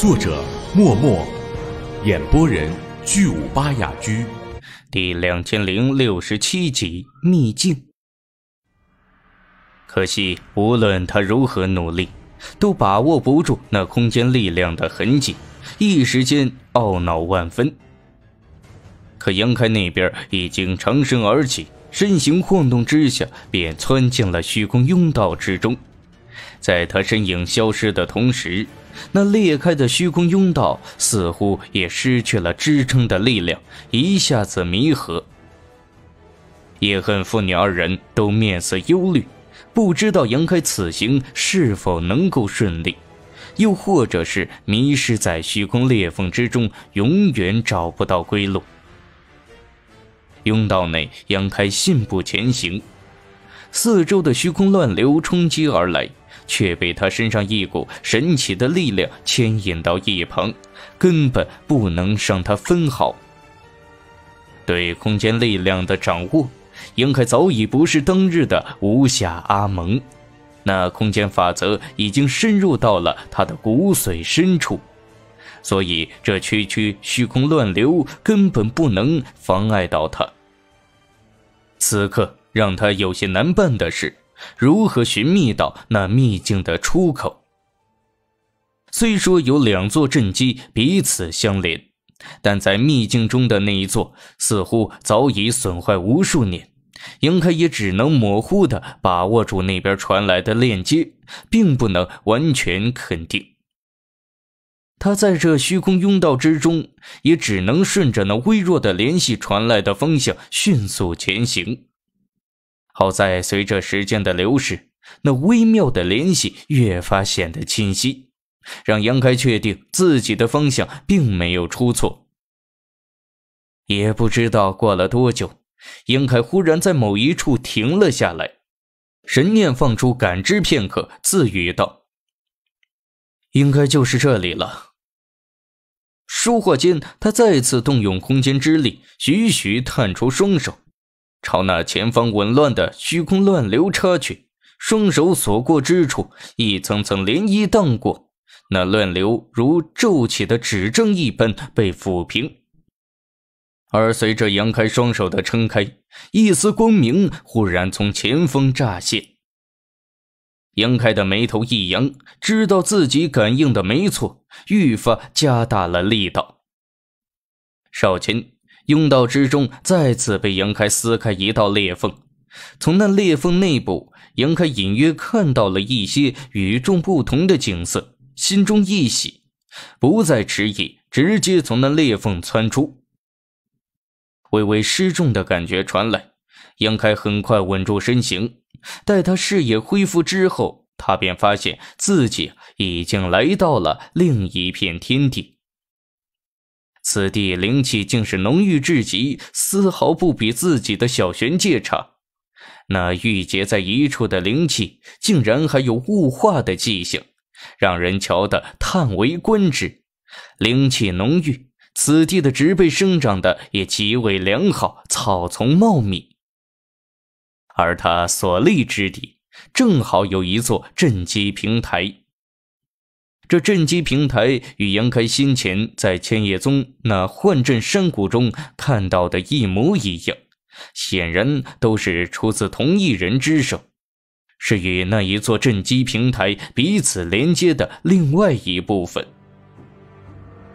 作者：默默，演播人：巨五八雅居，第两千零六十七集秘境。可惜，无论他如何努力，都把握不住那空间力量的痕迹，一时间懊恼万分。可杨开那边已经长身而起，身形晃动之下，便窜进了虚空甬道之中。在他身影消失的同时，那裂开的虚空甬道似乎也失去了支撑的力量，一下子弥合。叶恨父女二人都面色忧虑，不知道杨开此行是否能够顺利，又或者是迷失在虚空裂缝之中，永远找不到归路。甬道内，杨开信步前行，四周的虚空乱流冲击而来。却被他身上一股神奇的力量牵引到一旁，根本不能伤他分毫。对空间力量的掌握，应该早已不是当日的无暇阿蒙。那空间法则已经深入到了他的骨髓深处，所以这区区虚空乱流根本不能妨碍到他。此刻让他有些难办的是。如何寻觅到那秘境的出口？虽说有两座阵基彼此相连，但在秘境中的那一座似乎早已损坏无数年。杨开也只能模糊地把握住那边传来的链接，并不能完全肯定。他在这虚空甬道之中，也只能顺着那微弱的联系传来的方向迅速前行。好在随着时间的流逝，那微妙的联系越发显得清晰，让杨开确定自己的方向并没有出错。也不知道过了多久，杨开忽然在某一处停了下来，神念放出感知片刻，自语道：“应该就是这里了。”说话间，他再次动用空间之力，徐徐探出双手。朝那前方紊乱的虚空乱流插去，双手所过之处，一层层涟漪荡过，那乱流如骤起的指针一般被抚平。而随着杨开双手的撑开，一丝光明忽然从前方乍现。杨开的眉头一扬，知道自己感应的没错，愈发加大了力道。少卿。甬道之中再次被杨开撕开一道裂缝，从那裂缝内部，杨开隐约看到了一些与众不同的景色，心中一喜，不再迟疑，直接从那裂缝窜出。微微失重的感觉传来，杨开很快稳住身形。待他视野恢复之后，他便发现自己已经来到了另一片天地。此地灵气竟是浓郁至极，丝毫不比自己的小玄界差。那郁结在一处的灵气，竟然还有雾化的迹象，让人瞧得叹为观止。灵气浓郁，此地的植被生长的也极为良好，草丛茂密。而他所立之地，正好有一座镇基平台。这镇基平台与杨开先前在千叶宗那幻阵山谷中看到的一模一样，显然都是出自同一人之手，是与那一座镇基平台彼此连接的另外一部分。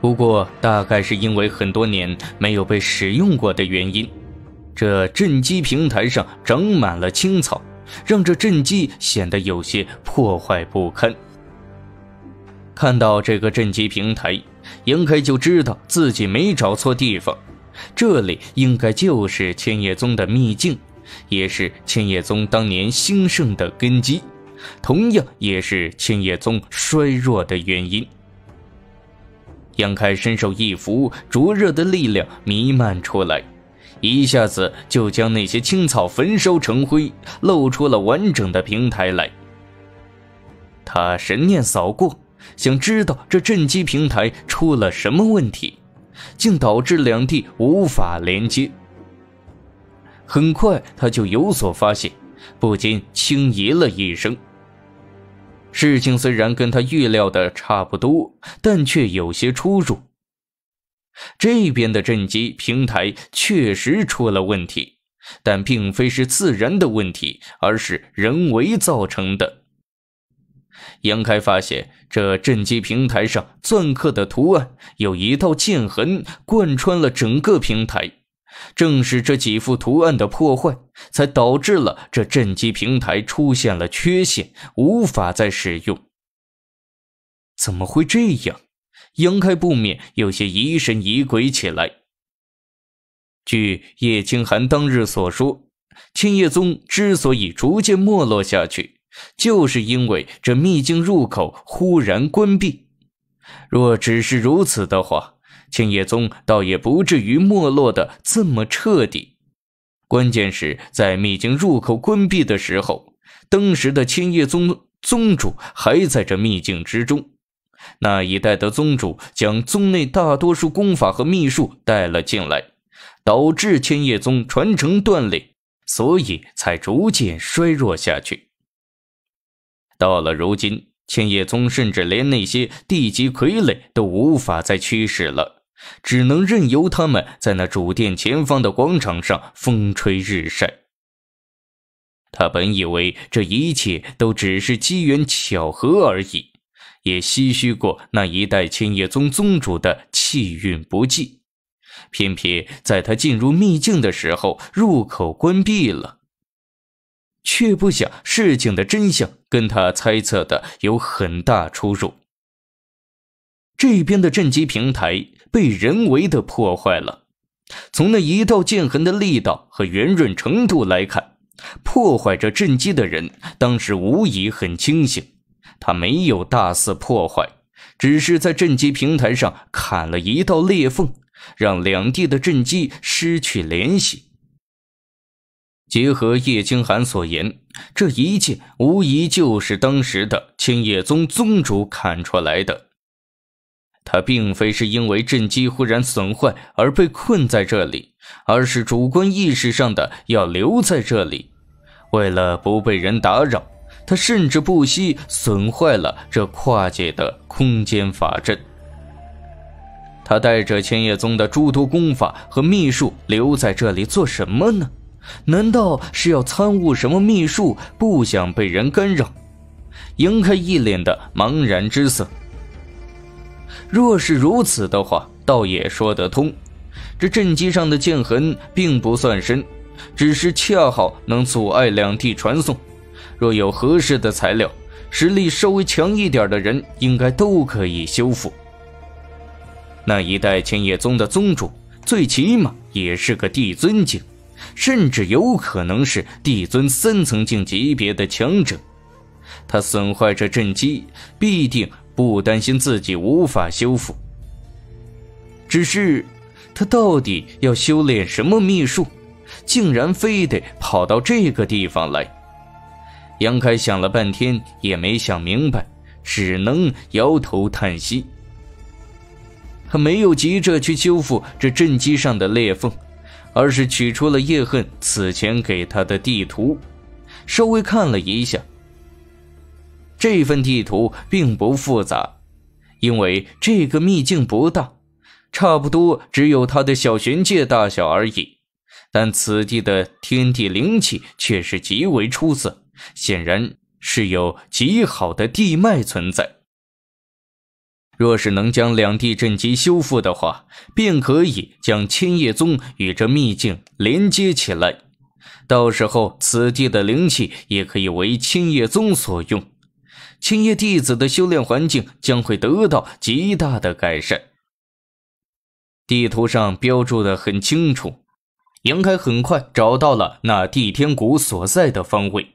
不过，大概是因为很多年没有被使用过的原因，这镇基平台上长满了青草，让这镇基显得有些破坏不堪。看到这个镇基平台，杨开就知道自己没找错地方，这里应该就是千叶宗的秘境，也是千叶宗当年兴盛的根基，同样也是千叶宗衰弱的原因。杨开伸手一扶，灼热的力量弥漫出来，一下子就将那些青草焚烧成灰，露出了完整的平台来。他神念扫过。想知道这镇基平台出了什么问题，竟导致两地无法连接。很快他就有所发现，不禁轻咦了一声。事情虽然跟他预料的差不多，但却有些出入。这边的阵基平台确实出了问题，但并非是自然的问题，而是人为造成的。杨开发现，这阵基平台上钻刻的图案有一道剑痕贯穿了整个平台，正是这几幅图案的破坏，才导致了这阵基平台出现了缺陷，无法再使用。怎么会这样？杨开不免有些疑神疑鬼起来。据叶清寒当日所说，千叶宗之所以逐渐没落下去，就是因为这秘境入口忽然关闭。若只是如此的话，千叶宗倒也不至于没落的这么彻底。关键是在秘境入口关闭的时候，当时的千叶宗宗主还在这秘境之中。那一代的宗主将宗内大多数功法和秘术带了进来，导致千叶宗传承断裂，所以才逐渐衰弱下去。到了如今，千叶宗甚至连那些地级傀儡都无法再驱使了，只能任由他们在那主殿前方的广场上风吹日晒。他本以为这一切都只是机缘巧合而已。也唏嘘过那一代千叶宗宗主的气运不济，偏偏在他进入秘境的时候，入口关闭了。却不想事情的真相跟他猜测的有很大出入。这边的阵基平台被人为的破坏了，从那一道剑痕的力道和圆润程度来看，破坏这阵基的人当时无疑很清醒。他没有大肆破坏，只是在阵基平台上砍了一道裂缝，让两地的阵基失去联系。结合叶清寒所言，这一切无疑就是当时的千叶宗宗主砍出来的。他并非是因为阵基忽然损坏而被困在这里，而是主观意识上的要留在这里，为了不被人打扰。他甚至不惜损坏了这跨界的空间法阵。他带着千叶宗的诸多功法和秘术留在这里做什么呢？难道是要参悟什么秘术，不想被人干扰？杨开一脸的茫然之色。若是如此的话，倒也说得通。这阵基上的剑痕并不算深，只是恰好能阻碍两地传送。若有合适的材料，实力稍微强一点的人应该都可以修复。那一代千叶宗的宗主，最起码也是个帝尊境，甚至有可能是帝尊三层境级别的强者。他损坏这阵基，必定不担心自己无法修复。只是，他到底要修炼什么秘术，竟然非得跑到这个地方来？杨开想了半天也没想明白，只能摇头叹息。他没有急着去修复这阵基上的裂缝，而是取出了叶恨此前给他的地图，稍微看了一下。这份地图并不复杂，因为这个秘境不大，差不多只有他的小玄界大小而已。但此地的天地灵气却是极为出色。显然是有极好的地脉存在。若是能将两地阵基修复的话，便可以将千叶宗与这秘境连接起来。到时候，此地的灵气也可以为千叶宗所用，千叶弟子的修炼环境将会得到极大的改善。地图上标注的很清楚，杨开很快找到了那地天谷所在的方位。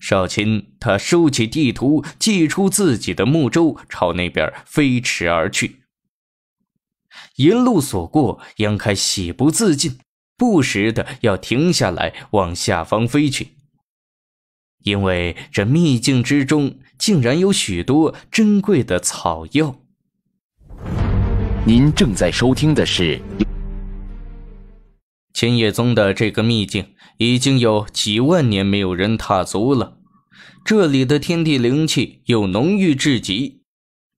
少卿，他收起地图，祭出自己的木舟，朝那边飞驰而去。沿路所过，杨开喜不自禁，不时的要停下来往下方飞去，因为这秘境之中竟然有许多珍贵的草药。您正在收听的是。千叶宗的这个秘境已经有几万年没有人踏足了，这里的天地灵气又浓郁至极，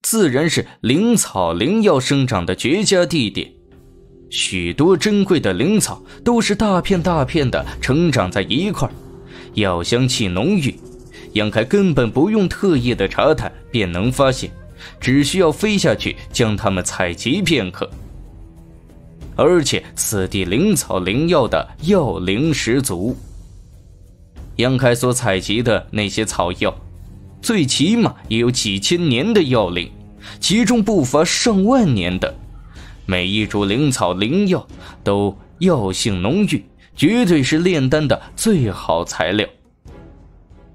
自然是灵草灵药生长的绝佳地点。许多珍贵的灵草都是大片大片的成长在一块，药香气浓郁。杨开根本不用特意的查探便能发现，只需要飞下去将它们采集片刻。而且此地灵草灵药的药灵十足。杨开所采集的那些草药，最起码也有几千年的药龄，其中不乏上万年的。每一株灵草灵药都药性浓郁，绝对是炼丹的最好材料。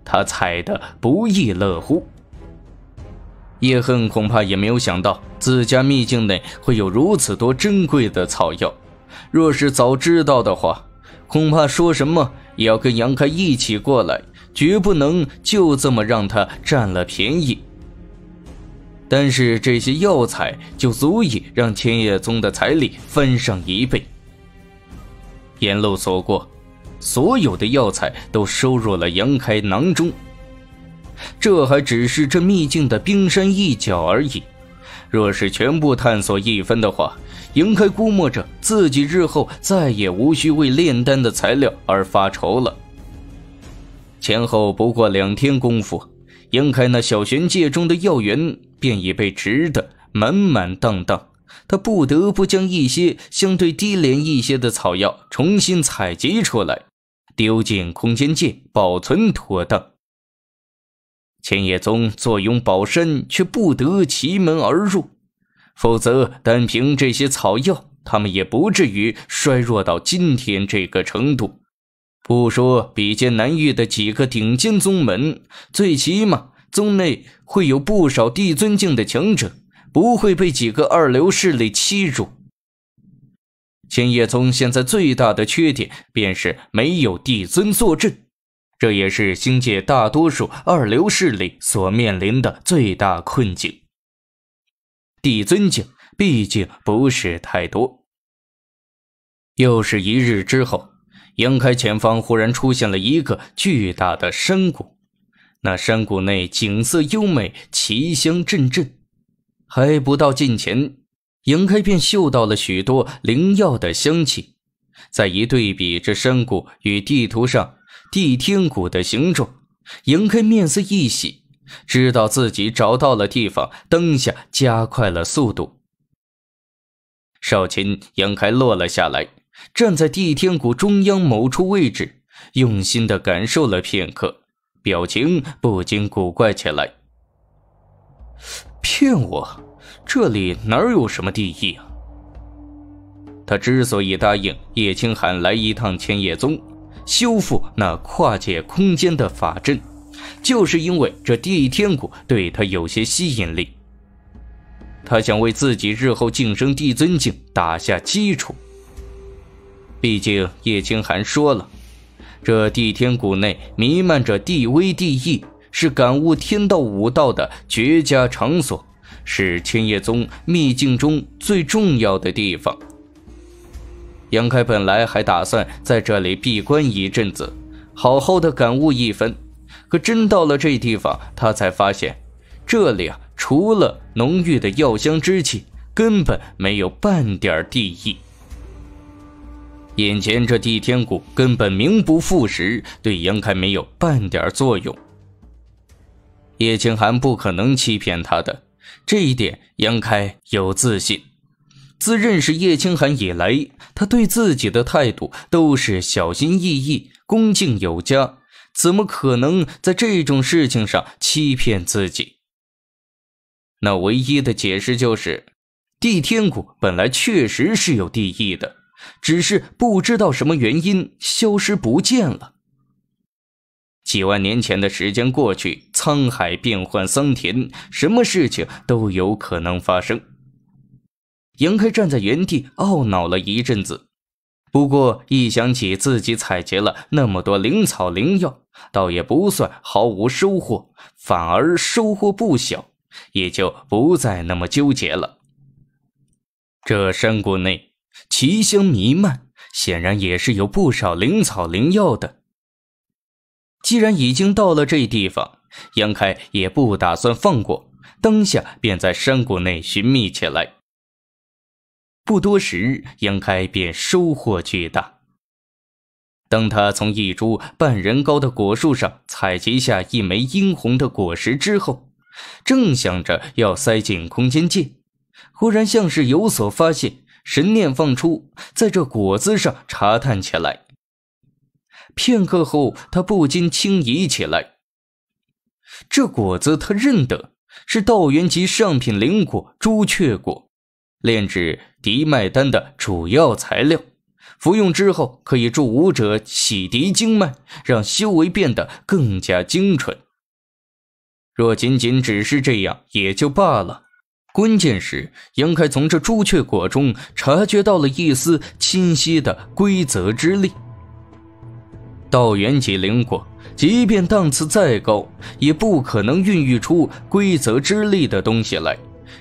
他采的不亦乐乎。叶恨恐怕也没有想到自家秘境内会有如此多珍贵的草药，若是早知道的话。恐怕说什么也要跟杨开一起过来，绝不能就这么让他占了便宜。但是这些药材就足以让千叶宗的财力翻上一倍。沿路所过，所有的药材都收入了杨开囊中。这还只是这秘境的冰山一角而已，若是全部探索一分的话。杨开估摸着自己日后再也无需为炼丹的材料而发愁了。前后不过两天功夫，杨开那小玄界中的药源便已被植得满满当当。他不得不将一些相对低廉一些的草药重新采集出来，丢进空间界保存妥当。千叶宗坐拥宝山，却不得其门而入。否则，单凭这些草药，他们也不至于衰弱到今天这个程度。不说比肩南域的几个顶尖宗门，最起码宗内会有不少帝尊境的强者，不会被几个二流势力欺辱。千叶宗现在最大的缺点便是没有帝尊坐镇，这也是星界大多数二流势力所面临的最大困境。帝尊境毕竟不是太多。又是一日之后，杨开前方忽然出现了一个巨大的山谷，那山谷内景色优美，奇香阵阵。还不到近前，杨开便嗅到了许多灵药的香气。再一对比这山谷与地图上地天谷的形状，杨开面色一喜。知道自己找到了地方，当下加快了速度。少琴杨开落了下来，站在地天谷中央某处位置，用心的感受了片刻，表情不禁古怪起来。骗我，这里哪有什么地义啊？他之所以答应叶青寒来一趟千叶宗，修复那跨界空间的法阵。就是因为这地天谷对他有些吸引力，他想为自己日后晋升帝尊境打下基础。毕竟叶清寒说了，这地天谷内弥漫着地威地意，是感悟天道武道的绝佳场所，是千叶宗秘境中最重要的地方。杨开本来还打算在这里闭关一阵子，好好的感悟一番。可真到了这地方，他才发现，这里啊，除了浓郁的药香之气，根本没有半点地意。眼前这地天谷根本名不副实，对杨开没有半点作用。叶清寒不可能欺骗他的，这一点杨开有自信。自认识叶清寒以来，他对自己的态度都是小心翼翼、恭敬有加。怎么可能在这种事情上欺骗自己？那唯一的解释就是，地天谷本来确实是有地义的，只是不知道什么原因消失不见了。几万年前的时间过去，沧海变幻桑田，什么事情都有可能发生。杨开站在原地懊恼了一阵子。不过一想起自己采集了那么多灵草灵药，倒也不算毫无收获，反而收获不小，也就不再那么纠结了。这山谷内奇香弥漫，显然也是有不少灵草灵药的。既然已经到了这地方，杨开也不打算放过，当下便在山谷内寻觅起来。不多时，杨开便收获巨大。当他从一株半人高的果树上采集下一枚殷红的果实之后，正想着要塞进空间界，忽然像是有所发现，神念放出，在这果子上查探起来。片刻后，他不禁轻疑起来。这果子他认得，是道元级上品灵果朱雀果，炼制敌脉丹的主要材料。服用之后，可以助武者洗涤经脉，让修为变得更加精纯。若仅仅只是这样，也就罢了。关键是杨开从这朱雀果中察觉到了一丝清晰的规则之力。道元级灵果，即便档次再高，也不可能孕育出规则之力的东西来，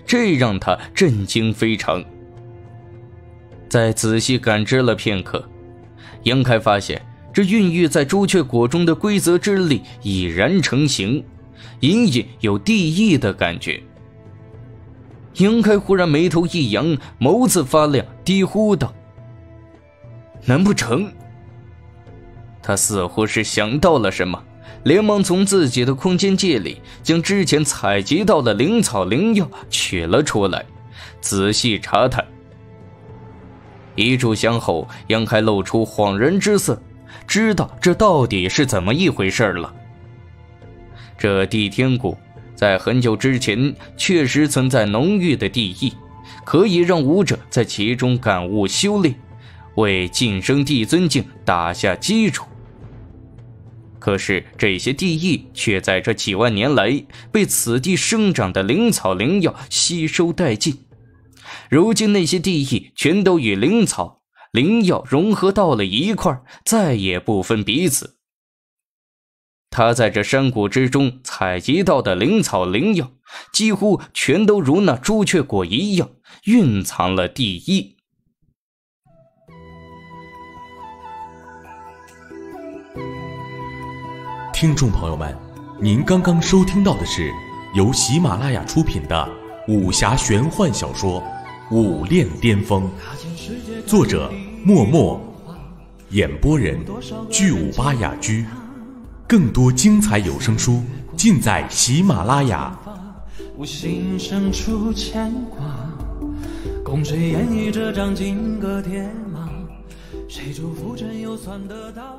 这让他震惊非常。再仔细感知了片刻，杨开发现这孕育在朱雀果中的规则之力已然成型，隐隐有地意的感觉。杨开忽然眉头一扬，眸子发亮，低呼道：“难不成？”他似乎是想到了什么，连忙从自己的空间界里将之前采集到的灵草灵药取了出来，仔细查探。一炷香后，杨开露出恍然之色，知道这到底是怎么一回事了。这地天谷在很久之前确实存在浓郁的地意，可以让武者在其中感悟修炼，为晋升帝尊境打下基础。可是这些地意却在这几万年来被此地生长的灵草灵药吸收殆尽。如今那些地意全都与灵草灵药融合到了一块再也不分彼此。他在这山谷之中采集到的灵草灵药，几乎全都如那朱雀果一样，蕴藏了地意。听众朋友们，您刚刚收听到的是由喜马拉雅出品的武侠玄幻小说《武炼巅峰》，作者默默，演播人巨武巴雅居。更多精彩有声书尽在喜马拉雅。我心深处牵挂，共谁演绎这张金戈铁马？谁祝福真又算得到？